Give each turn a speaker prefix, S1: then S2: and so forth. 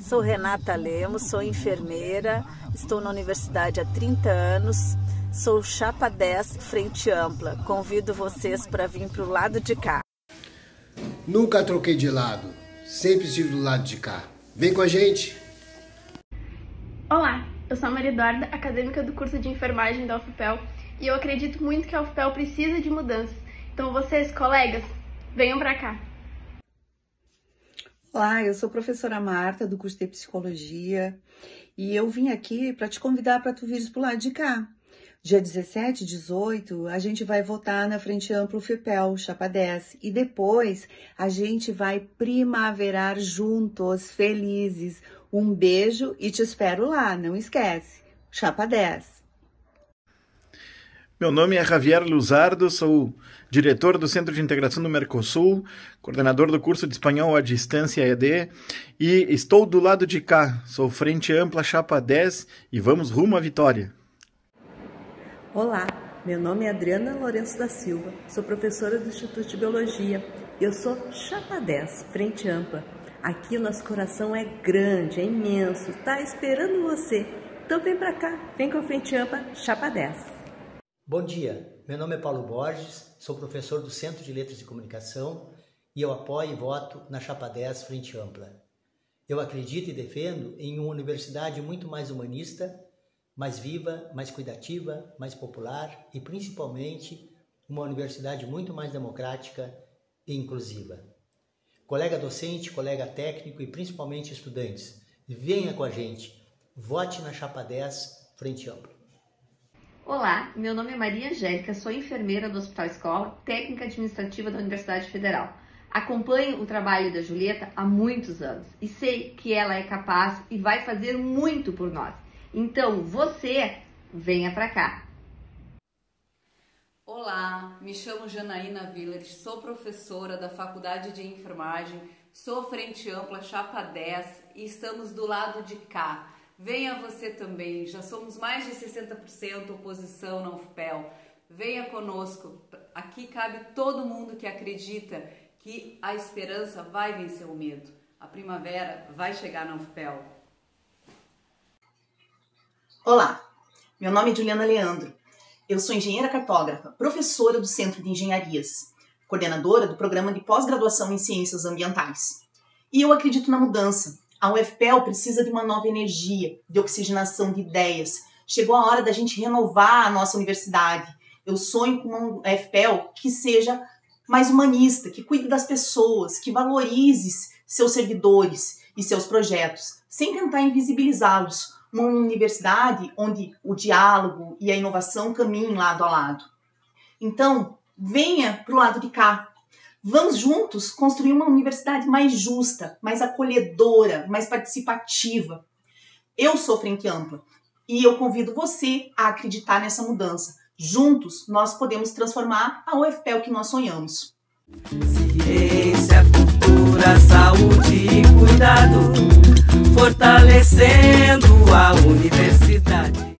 S1: Sou Renata Lemos, sou enfermeira, estou na universidade há 30 anos, sou chapa 10 frente ampla. Convido vocês para vir para o lado de cá.
S2: Nunca troquei de lado, sempre estive do lado de cá. Vem com a gente!
S3: Olá, eu sou a Maria Eduarda, acadêmica do curso de enfermagem da UFPEL e eu acredito muito que a UFPEL precisa de mudanças. Então vocês, colegas, venham para cá.
S4: Olá, eu sou a professora Marta do curso de Psicologia e eu vim aqui para te convidar para tu vires pro lado de cá. Dia 17 e 18, a gente vai votar na Frente Ampla FEPEL, Chapa 10, e depois a gente vai primaverar juntos, felizes. Um beijo e te espero lá, não esquece. Chapa 10.
S5: Meu nome é Javier Luzardo, sou diretor do Centro de Integração do Mercosul, coordenador do curso de Espanhol à Distância ED e estou do lado de cá, sou Frente Ampla Chapa 10 e vamos rumo à vitória.
S6: Olá, meu nome é Adriana Lourenço da Silva, sou professora do Instituto de Biologia. Eu sou Chapa 10, Frente Ampla. Aqui nosso coração é grande, é imenso, tá esperando você. Então vem pra cá, vem com a Frente Ampla, Chapa 10.
S7: Bom dia, meu nome é Paulo Borges, sou professor do Centro de Letras e Comunicação e eu apoio e voto na Chapa 10 Frente Ampla. Eu acredito e defendo em uma universidade muito mais humanista, mais viva, mais cuidativa, mais popular e principalmente uma universidade muito mais democrática e inclusiva. Colega docente, colega técnico e principalmente estudantes, venha com a gente, vote na Chapa 10 Frente Ampla.
S8: Olá, meu nome é Maria Angélica, sou enfermeira do Hospital Escola, técnica administrativa da Universidade Federal. Acompanho o trabalho da Julieta há muitos anos e sei que ela é capaz e vai fazer muito por nós. Então, você venha para cá.
S9: Olá, me chamo Janaína Villers, sou professora da Faculdade de Enfermagem, sou frente ampla Chapa 10 e estamos do lado de cá Venha você também, já somos mais de 60% oposição na UFPEL. Venha conosco, aqui cabe todo mundo que acredita que a esperança vai vencer o medo. A primavera vai chegar na UFPEL.
S10: Olá, meu nome é Juliana Leandro. Eu sou engenheira cartógrafa, professora do Centro de Engenharias, coordenadora do programa de pós-graduação em Ciências Ambientais. E eu acredito na mudança, a UFPEL precisa de uma nova energia, de oxigenação de ideias. Chegou a hora da gente renovar a nossa universidade. Eu sonho com uma UFPEL que seja mais humanista, que cuide das pessoas, que valorize seus servidores e seus projetos, sem tentar invisibilizá-los. Uma universidade onde o diálogo e a inovação caminhem lado a lado. Então, venha para o lado de cá, Vamos juntos construir uma universidade mais justa, mais acolhedora, mais participativa. Eu sou Frente Ampla e eu convido você a acreditar nessa mudança. Juntos nós podemos transformar a UFPEL que nós sonhamos.
S11: Ciência, fortalecendo a universidade.